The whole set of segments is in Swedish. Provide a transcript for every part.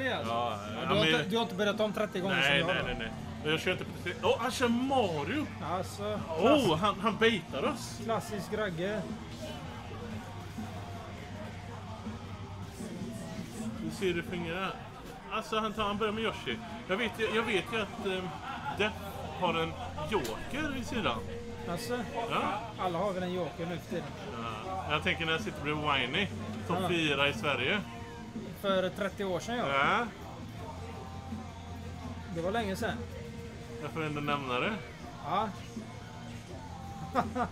33 alltså? Ja, Ja, du, har men- inte, du har inte börjat om 30 gånger Nej, som jag nej, nej, nej. Jag kör inte på... Åh, oh, han kör Mario! Alltså, klass, oh, han, han baitar oss! klassisk Ragge. Du ser hur det fungerar. Alltså, han, tar, han börjar med Yoshi. Jag vet, ju- jag vet ju att um, Death har en Joker i sidan. Alltså, Ja. alla har väl en joker nu för tiden. ja. Jag tänker när jag sitter bredvid Winey. Topp Ja. 4 i Sverige. För 30 år sedan ja. Ja. Det var länge sedan. Jag får ändå nämna det. Ja. Men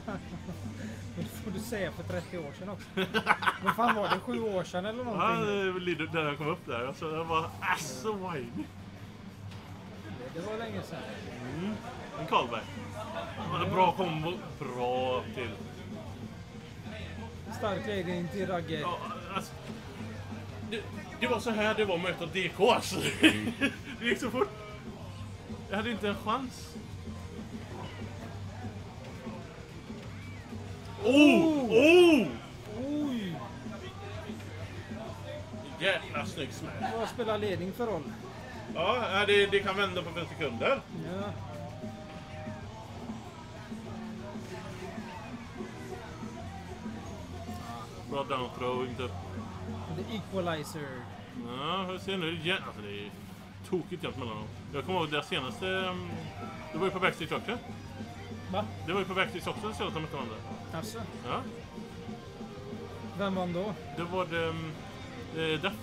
det får du säga för 30 år sedan också. Vad fan var det? Sju år sedan eller Ja, någonting? det var där jag kom upp där. Alltså, jag bara, alltså Winey. Det var länge sedan. Mm. En callback. Ja, Bra kombo. Bra till. Stark ledning till Ragge. Ja, alltså, det, det var så här det var att möta DK alltså. det gick så fort. Jag hade inte en chans. Oh! Oh! Oj! Jävla snygg smash. Vad spelar ledning för roll? Ja, det, det kan vända på fem sekunder. Ja. Bra down throw, inte... The equalizer. Ja, hur ser nu? Igen. Alltså det är tokigt jämnt mellan dem. Jag kommer ihåg deras senaste... um, Det var ju på backstage också. Va? Det var ju på backstage också så att de mötte varandra. Alltså, Ja, vem vann då? det var det... um, eh, Death.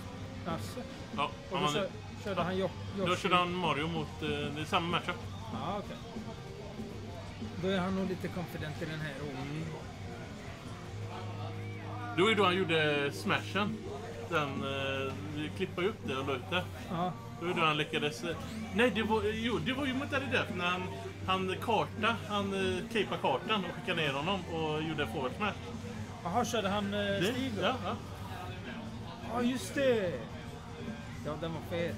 Alltså. Ja, Och då kör, körde han Yoshi? Då körde han Mario mot... eh, Det är samma matchup. Ja, okej. Då är han nog lite confident i den här åren. Det var ju då han gjorde smashen. Den... eh, Vi klippade ju upp det och la ut det. Ja. Det var då han lyckades... eh, Nej, det var, jo, det var ju mot Eddie Death när han, han karta, han capade kartan och skickade ner honom och gjorde forward smash. Jaha, körde han eh, Det- Steve? Ja, ja. Ja, just det! Ja, den var fet.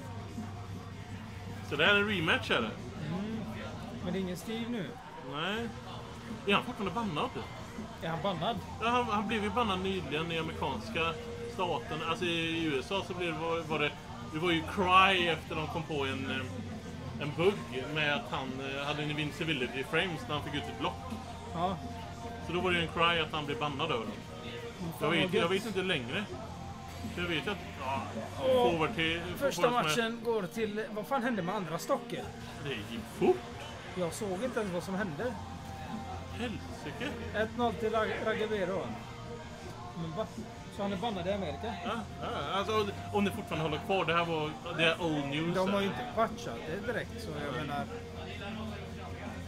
Så det här är en rematch är det. Mm. Men det är ingen Steve nu. Nej. Är han fortfarande bannad? Är han bannad? Ja, han, han blev ju bannad nyligen i amerikanska staten. Alltså i USA så blev det, var, var det... Det var ju cry efter de kom på en, eh, en bugg med att han eh, hade en invincibility frames när han fick ut ett block. Ja. Så då var det ju en cry att han blev bannad över. Fan, Jag vet, jag vet inte längre. Jag vet att... Ja, forward till... Första matchen går till... Vad fan hände med andra stocken? Det gick fort. Jag såg inte ens vad som hände. Helsike. 1-0 till Rag- Ragabero. Va? Så han är bannad i Amerika? Ja, ja, alltså, om det fortfarande håller kvar. Det här var... Det är old news. De har ju inte patchat det direkt, så jag menar...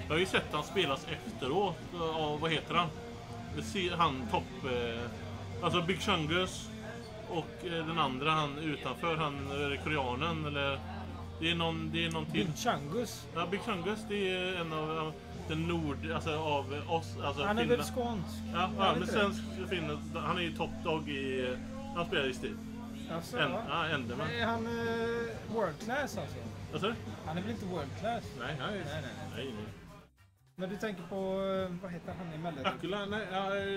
Jag har ju sett han spelas efteråt av, vad heter han? Han topp... Eh, alltså Big Chungus och eh, den andra han utanför, han är det koreanen eller... Det är någon, det är någon till. Big Chungus. Ja, Big Chungus det är en av den nord... Alltså av oss, alltså Han är Finland. väl skånsk? Ja, Är ja han men svensk Finland. Han är ju top dog i... Han spelar i stil. Alltså, En, ja. ja, Enderman. Är han eh, world class alltså? Vad sa du? Han är väl inte world class? Nej, nej, Nej, nej, nej. nej. nej. Men du tänker på, eh, vad heter han emellan? Akula, nej,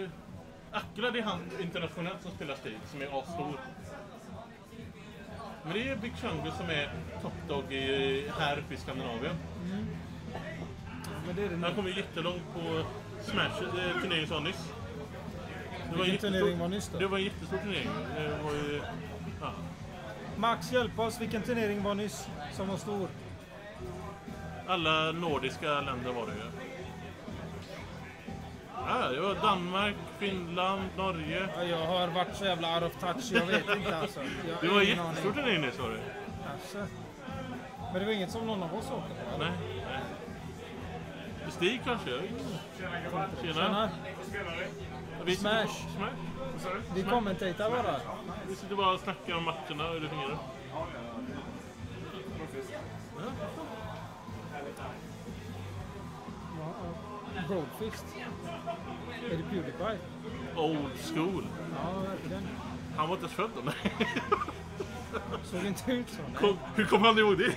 eh, Akula det är han internationellt som spelar stil, som är asstor. Men det är Big Chungus som är top dog i, här uppe i Skandinavien. Men det är det Han nu. kom ju jättelångt på Smash, eh, turneringen som var nyss. Det var en Vilken turnering var nyss då? Det var en jättestor turnering. Det var ju, ja. Max, hjälp oss. Vilken turnering var nyss som var stor? Alla nordiska länder var det ju. Ja, det var Danmark, Finland, Norge. Ja, jag har varit så jävla out of touch, jag vet inte alltså. Jag Det var en jättestor turnering nyss var det. Alltså. Men det var inget som någon av oss åkte på? Nej. Stig kanske? Tjena. Tjena. Vi Smash. Smash. Vi commentatar bara. Vi sitter bara och snackar om matcherna och hur det fungerar. Goldfist. Är det Pewdiepie? Old school. Ja, verkligen. Han var inte ens född då. Nej. Såg inte ut så. Kom, hur kom han ihåg det?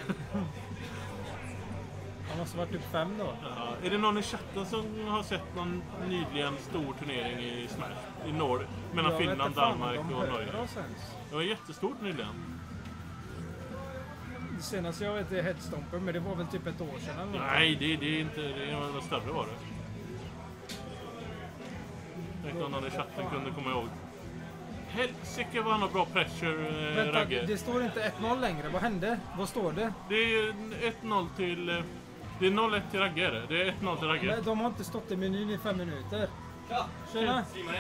Måste varit typ fem då. Ja, är det någon i chatten som har sett någon nyligen stor turnering i Smash? I norr? Mellan Jag Finland, Danmark och Norge? Det var jättestort nyligen. Det senaste jag vet är Headstomper, men det var väl typ ett år sedan eller. Nej, det, det är inte... Det var större var det. Tänkte om någon i chatten kunde komma ihåg. Helsike vad han har bra pressure, eh, Vänta, Ragge. det står inte 1-0 längre. Vad hände? Vad står det? Det är 1-0 till... Det är 0-1 till Ragge är det. Det är 1-0 till Ragge. Men de har inte stått i menyn i fem minuter. Ja, Tjena! ni eller?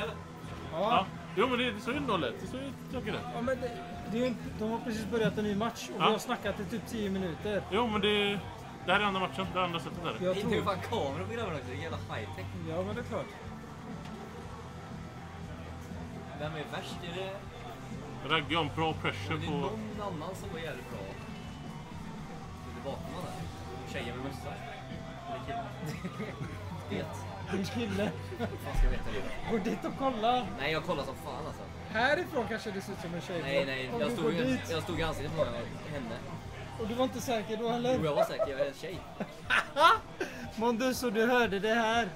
Ja. Ja. Jo men det, det står ju 0-1. Det står ju Ragge där. ja men det, det är de har precis börjat en ny match och Ja. vi har snackat i typ 10 minuter. Jo men det... Det här är andra matchen. Det är andra sättet är det. Jag Inte hur tror... fan kameror på grabbarna också. Det är jävla high-tech. Ja men det är klart. Vem är värst? Är det, Ragge har en bra pressure det är på... någon annan som var jävligt bra? Lite bakom honom där. Tjejen med mössa. Eller Vet. Din kille. Hur fan ska jag veta det? Gå dit och kolla. Nej, jag kollar som fan alltså. Härifrån kanske det ser ut som en tjej. Nej, nej. Om Jag du stod, ju- dit jag stod i ansiktet på henne. och du var inte säker då Jo, heller. jag var säker. Jag är en tjej. Mondus och du hörde det här.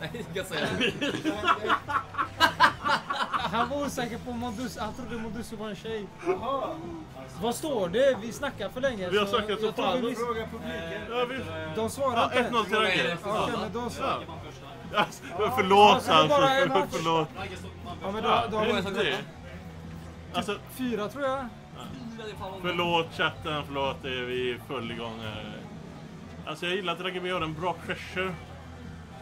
Nej, jag säga det. Han var osäker på Mondus. Han trodde Mondus var en tjej. Vad står det? Vi snackar för länge. Vi har snackat så fan. vi Ja, vi... De svarar Ja, inte. 1-0 till Ragge. Okej, men då så. Ja. Förlåt Ja, alltså. match. Förlåt. Ja, men då, Ja, då har det inte vi det? Alltså, fyra tror jag. förlåt chatten, förlåt. är Vi är full igång här. Alltså jag gillar att Ragge B har en bra pressure.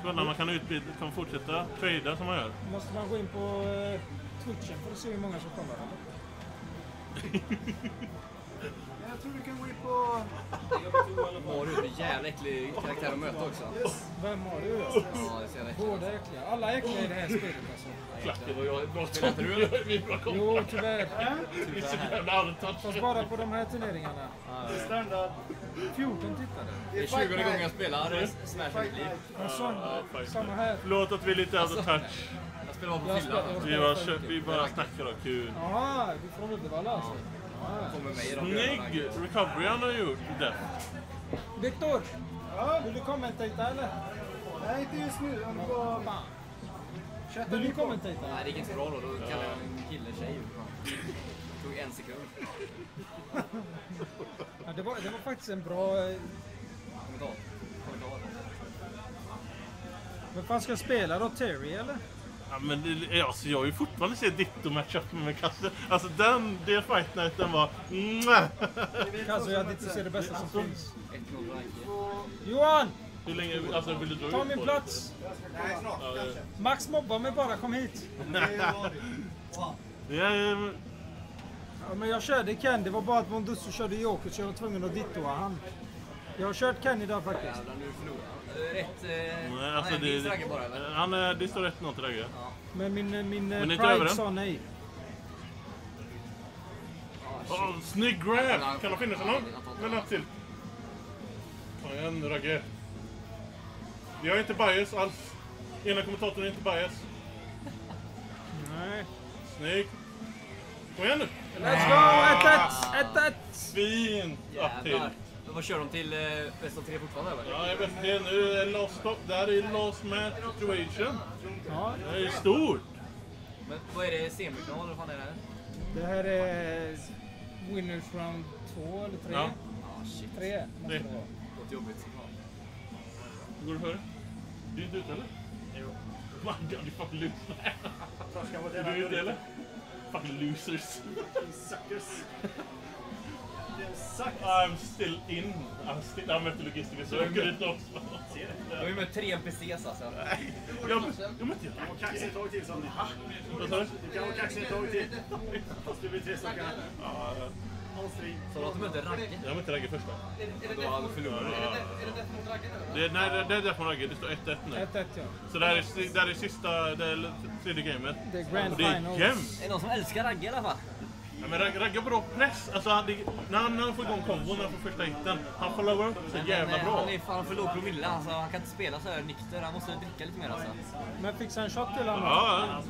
Så när man kan, utbyta, kan fortsätta trada som man gör. Måste man gå in på eh, Twitchen för att se hur många som kollar? Eller? Jag tror du kan gå in på... Mario är en jävla äcklig karaktär att möta också. Vem har du? Ja, det är så jävla äckligt. Båda är äckliga. Alla är äckliga i det här spelet alltså. Klacken och jag är bra Spelar inte du eller? Vi är bra Jo, tyvärr. Vi är så jävla out Fast bara på de här turneringarna. Standard. 14 tittare. Det är 20 gånger jag spelar Smash i mitt liv. Alltså, samma här. Förlåt att vi är lite out of touch. Jag spelar bara Jag på fyllan. Vi, bara, kö- vi bara snackar och kul. Jaha, du är från Uddevalla alltså? Ja. I Snygg recovery han har gjort. Där. Viktor! Vill du kommentata eller? Nej, inte just nu. Du bara... Vill du lite. kommentata? Nej, det gick inte så bra då. Då kallade jag en kille tjej. Det tog en sekund. Ja, det, var, det var faktiskt en bra... eh, Kommentar. Kommentar. Vem fan ska spela då? Terry eller? Ja, men det, alltså, jag har ju fortfarande sett Ditto matcha upp med Kasse. Alltså den, det fight nighten var... Mwah! Alltså jag hade inte se det bästa som finns. 1-0 Ranke. Johan! Hur länge, alltså vill du dra Ta ut min på plats! Nej, snart Ja, kanske. Max mobbar mig bara, kom hit! Det är det? Ja, men jag körde Ken, det var bara att Mondussu körde Joker så jag var tvungen att dittoa han. Jag har kört Ken idag faktiskt. Jävlar, nu förlorar han. Eh, Rätt... Eh, Nej, han alltså är det, vinst Ragge bara eller? han, är- det står 1-0 till Ragge. Ja. Men min, eh, min eh, Men över Pride sa nej. Oh, snygg grab! Kan de finnas någon? Men natt till. Kom igen Ragge. Vi har inte bias alls. Ena kommentatorn är inte bias. Nej. Snyggt. Kom igen nu! Let's go! 1-1! 1-1! Fint! Upp till. Jävlar. Vad kör de till eh, bäst av tre fortfarande eller? Ja, jag vet inte. Nu är last stop. Där är last match situation. Ja, Det är stort. Men vad är det? Semifinal eller vad fan är det här? det här är Winners round 2 eller 3? Ja. Ah shit. 3 måste Tre. det vara. Låter jobbigt. Går det för dig? Du är inte ute eller? Jo. My god, you fucking loser. Torskar mot Är du ute eller? Fucking losers. Suckers. Det är suck. I'm still in. I'm still... Jag mötte logistiker så jag åker dit också. De har ju mött tre NPCs alltså. Jag, jag mötte Du kan vara kaxig ett tag till Sonny. Vad sa du? Du kan vara kaxig ett tag till. Fast du blir tre stycken. Ja, Monstring. Så de mötte Ragge. jag mötte Ragge först va? Då hade de förlorat. Det, nej, det, det är därifrån Ragge. Det står 1-1 nu. 1-1 ja. Så det här är, det här är sista, det är tredje gamet. Det är grand Och det är finals. jämnt. Är det någon som älskar Ragge i alla fall? Ja, men Ragge, Ragge har bra press. Alltså, han, det, när, han, när han får igång kombon, när han får första hiten. Han follower upp så Men, jävla eh, bra. Han är fan för låg promille alltså. Han kan inte spela så här nykter. Han måste dricka lite mer alltså. Men fixar en shot till honom? Ja,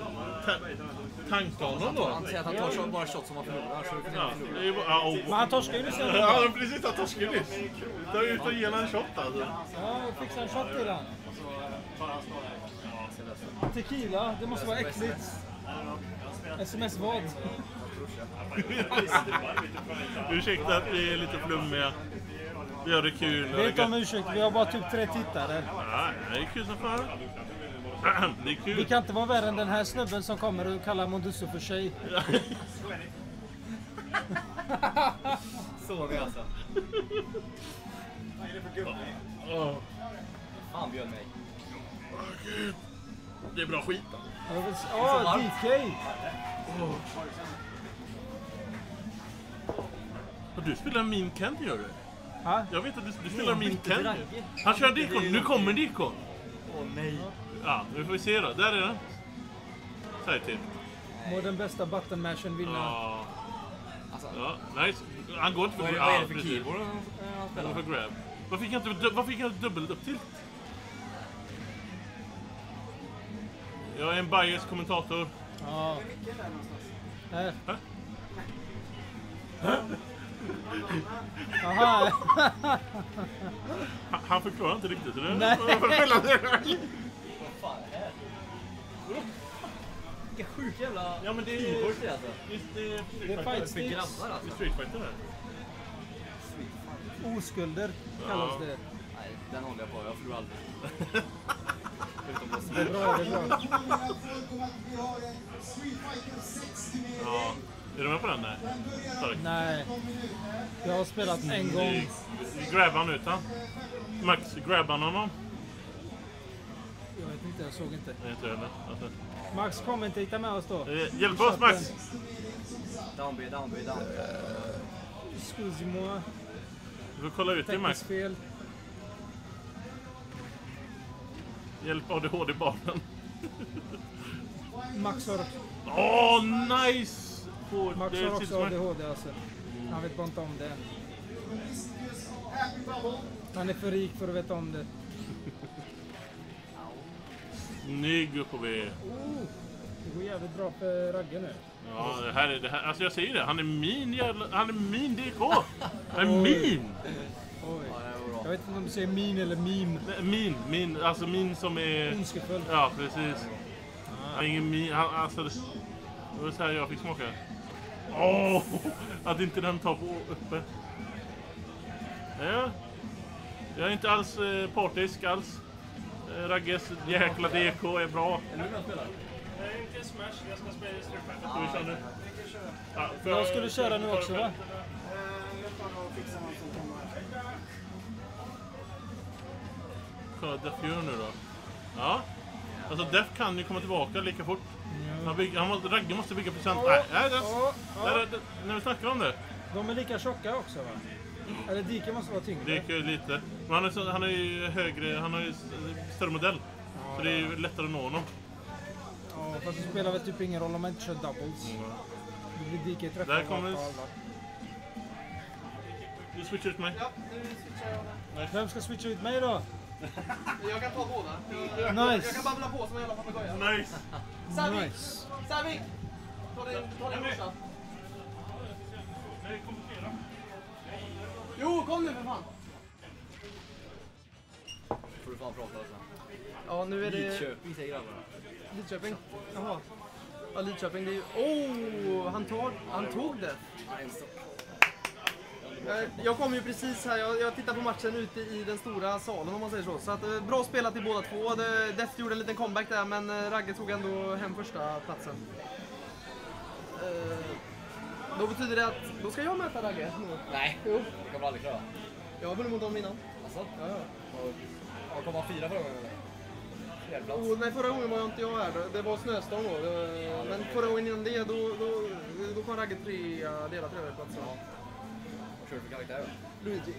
tanka honom då. Han säger att han tar så- bara shots som han förlorar. Så Ja, han det förlora. är ju bara, ja, och, Men han torskar ju nyss. Ja, Ja, precis. Han torskade nyss. Ta ut och ge honom en shot alltså. fixa en shot till han. Tequila, det måste vara äckligt. Sms vad? Ursäkta att vi är lite flummiga. Vi har det kul. Det är inte om ursäkt, vi har bara typ tre tittare. Ja, det är kul som fan. Det är Vi kul. kan inte vara värre än den här snubben som kommer och kallar Mondusso för tjej. Såg vi alltså. Åh, Fan bjöd mig. Det är bra skit. då. S- Åh, DK! Och du spelar min Kent gör du? Ha? Jag vet att du, du spelar min Kent. Han kör Dikon. Nu kommer Dikon. Åh nej. Ja, nu får vi se då. Där är den. Säg till. Må den bästa buttonmashen vinna. Ja, Alltså, ja, nice. Han går inte för vad är, det- ja, vad är det för keyboard han han Han spelar? går för grab. Varför fick jag inte, varför fick jag inte dubbelt upp till? Jag är en bias kommentator. Ja. Här. Hä? Jaha. Han, han förklarar inte riktigt. Nej. Vad fan är det? Vilka sjuka jävla Ja men det är... är alltså. Det är Det är Street fight Fighter. För sticks. grabbar Det är alltså. Street Fighter här. Oskulder kallas Ja. det. Nej, den håller jag på. Jag förlorar aldrig. Förutom på Det är bra, det är bra. Ja. Är du med på den? Nej. Stark. Nej. Jag har spelat en gång. Grabbar han ut han. Max, grabbar han honom? Jag vet inte, jag såg inte. Nej, inte jag heller. Alltså. Max, kom inte hitta med oss då. Eh, Hjälp oss Max! Down B, down B, down B. Excuse-moi. Du får kolla ut det Max. Fel. Hjälp ADHD-barnen. Max har, Åh, nice! På, Max har ut också ADHD alltså. Han vet bara inte om det. Han är för rik för att veta om det. Snygg upp på B. Oh, det går jävligt bra för Ragge nu. Ja, det här är, det här, alltså jag säger det. Han är min jävla... Han är min DK! Han är min! Oj. Jag vet inte om du säger min eller meme. Min, min. Alltså min som är... Ondskefull. Ja, precis. Ingen min. Han, alltså, det det var så här jag fick smaka. Åh! Att inte den tar på uppe. Ja. Jag är inte alls eh, partisk alls. Eh, Ragges jäkla DK är bra. Är du med och spelar? Inte Smash, jag ska spela Street Fighter. Vi nu? Ja, för- Jag skulle köra nu också va? Kolla Def gör nu då. Ja. Alltså Def kan ju komma tillbaka lika fort. Han, bygger, han måste, Ragge måste bygga procent. Nej, nej, det, där, är det, när vi snackar om det. De är lika tjocka också va? Eller Dike måste vara Det tyngre. gick ju lite. Men han är, så, han är ju högre, han har ju större modell. Så det är ju lättare att nå honom. Ja, fast det spelar väl typ ingen roll om man inte kör doubles. Då blir Dike träffad Där kommer-? Du switchar ut mig. Ja, nu switchar jag. Vem ska switcha ut mig då? Jag kan ta båda. Nice. jag kan babbla på som en jävla papegoja. Nice! Savik! Nice. Savik! Ta din, ta din brorsa. Jo, kom nu för fan! Får du fan prata alltså. Ja, nu är det Lidköping säger grabbarna. Lidköping. Jaha. Ja, Lidköping. Det är ju... Oh! Han, tog, han tog det. Jag- Jag kom ju precis här, jag, jag tittar på matchen ute i den stora salen om man säger så. Så att, eh, bra spelat till båda två. Deft gjorde en liten comeback där men eh, Ragge tog ändå hem första platsen. Eh, Då betyder det att, då ska jag möta Ragge nu. Nej, Jo, det kommer aldrig klara. jag har vunnit mot honom innan. Alltså? Ja, ja. Och- Ja, kom han fyra förra gången eller? Fjärde plats. Och, nej, förra gången var jag inte jag här. Det- var snöstorm då. Men förra gången innan det, då, då, då kom Ragge trea, delad tredjeplatsen. Vad kör du för karaktär då? Luigi.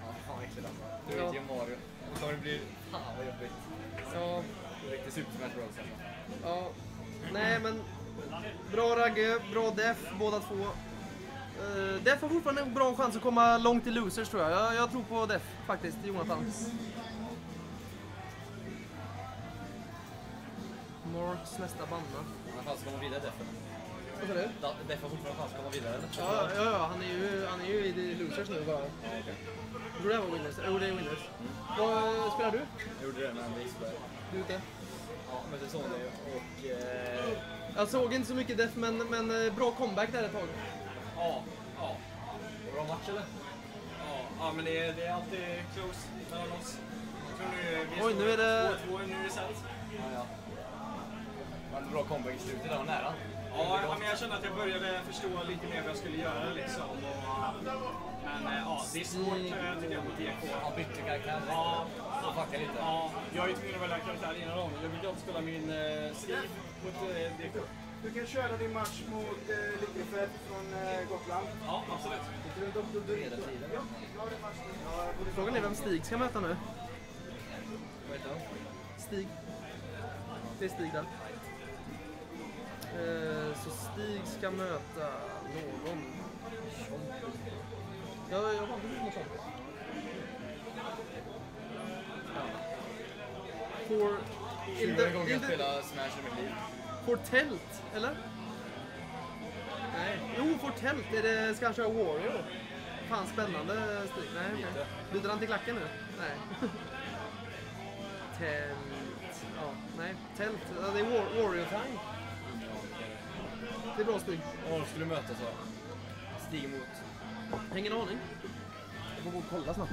Ja, fan vad äckligt alltså. Vet ju Mario. Kommer det bli... Fan vad jobbigt. Ja, Det är riktigt Super Smash Bros alltså. ja. Nej, men bra Ragge, bra Def, båda två. Uh, Def har fortfarande en bra chans att komma långt i losers tror jag. Jag, jag tror på Def faktiskt, Jonathan. Marks nästa banna. Han har chans att komma vidare Deffen. Vad sa du? Deff har fortfarande chans att komma vidare eller? Ja, ja, ja, han är ju, han är ju i losers nu bara. Ja. Jag tror det var winners. Jo, det är winners. Vad spelar du? Jag gjorde det men det gick sådär. Du är ute? Ja, mötte Sony och... Eh, Jag såg inte så mycket Def, men, men eh, bra comeback där ett tag. ja, ja. Bra match eller? Ja, ja men det är, det är alltid close mellan oss. Jag tror nu vi Oj, nu är det- 2-2, nu är det set. Ja, ja. Det var en bra comeback i slutet, det var nära. Ja, ja, men jag kände att jag började förstå lite mer vad jag skulle göra liksom. Och, men eh, ja, det är svårt eh, tycker jag mot DK. Han bytte karaktär. Ja, Han fuckade lite. ja, jag är ju tvungen att välja karaktär innan dem. Jag vill alltid spela min eh, Steve mot eh, DK. Du kan köra din match mot eh, Lickefred från eh, Gotland. Ja, absolut. Ja. Ja, Frågan är vem Stig ska möta nu. Vad heter han? Stig. Det är Stig där. Eh, så Stig ska möta någon. Ja, jag har inte något sånt. For... In the, Tjugonde gången in jag spelar Smash i mitt liv. for Telt, eller? Nej. Jo, For Telt. Är det, ska han köra Warrior? Fan, spännande Stig. Nej, okej. Byter han till klacken nu? Nej. Tält. Ja, nej. Tält. Ja, det är war, Warrior time. Det är bra Stig. Vad skulle du möta så? Stig mot... Ingen aning. Jag får gå och kolla snabbt.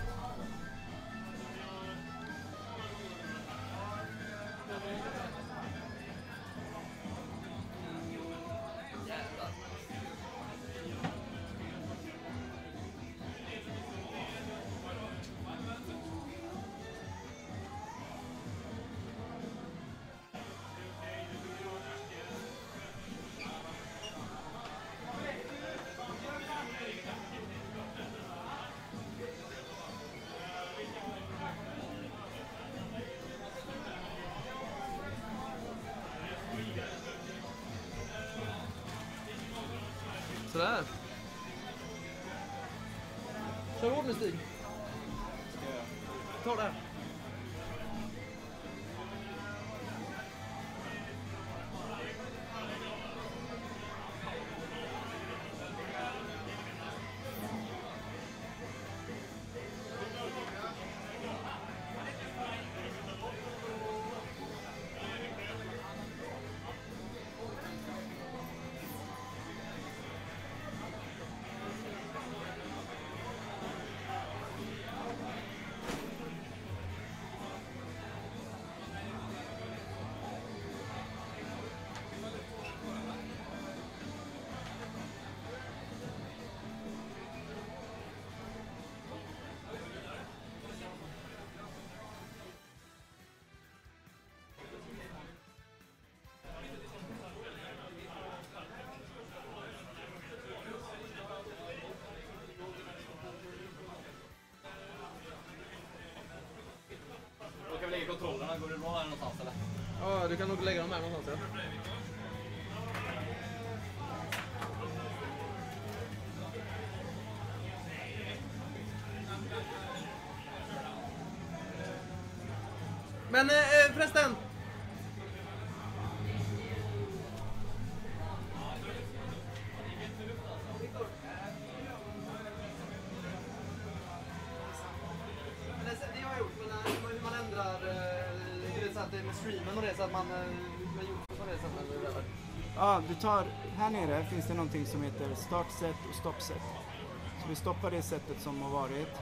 Sådär. Kör hårt nu Stig. Ta det här. Kontrollerna. Går det bra här någonstans eller? Ja, du kan nog lägga dem här någonstans. Ja. Men eh, eh förresten. Tar, här nere finns det någonting som heter startset och stoppset. Så vi stoppar det setet som har varit